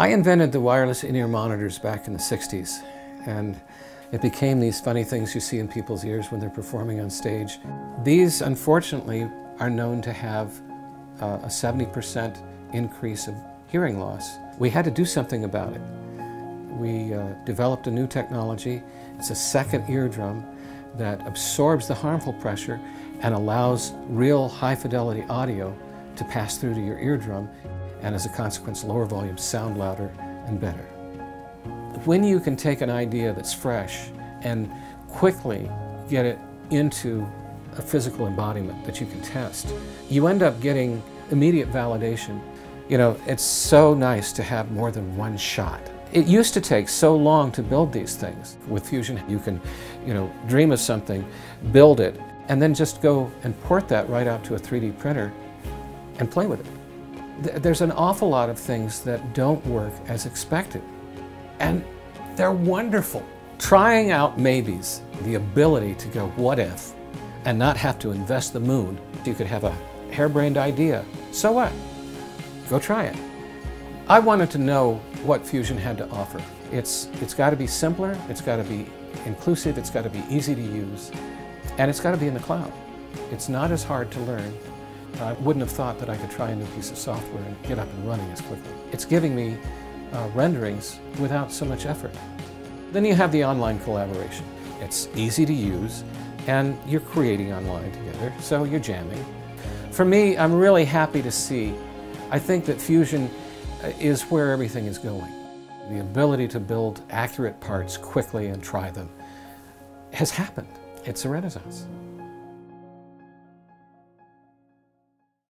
I invented the wireless in-ear monitors back in the 60s, and it became these funny things you see in people's ears when they're performing on stage. These, unfortunately, are known to have uh, a 70% increase of hearing loss. We had to do something about it. We uh, developed a new technology. It's a second eardrum that absorbs the harmful pressure and allows real high fidelity audio to pass through to your eardrum and as a consequence lower volumes sound louder and better. When you can take an idea that's fresh and quickly get it into a physical embodiment that you can test, you end up getting immediate validation. You know, it's so nice to have more than one shot. It used to take so long to build these things. With Fusion, you can, you know, dream of something, build it, and then just go and port that right out to a 3D printer and play with it. There's an awful lot of things that don't work as expected, and they're wonderful. Trying out maybes, the ability to go what if, and not have to invest the moon. You could have a harebrained idea. So what? Go try it. I wanted to know what Fusion had to offer. It's, it's got to be simpler, it's got to be inclusive, it's got to be easy to use, and it's got to be in the cloud. It's not as hard to learn. I wouldn't have thought that I could try a new piece of software and get up and running as quickly. It's giving me uh, renderings without so much effort. Then you have the online collaboration. It's easy to use, and you're creating online together, so you're jamming. For me, I'm really happy to see. I think that Fusion uh, is where everything is going. The ability to build accurate parts quickly and try them has happened. It's a renaissance.